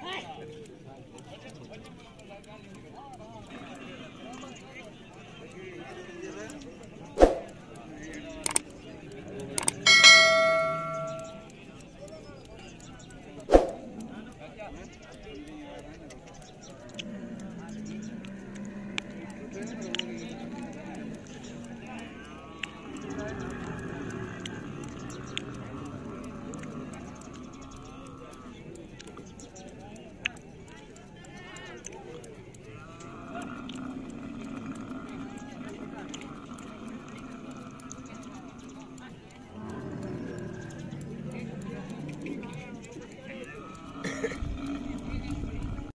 Hey!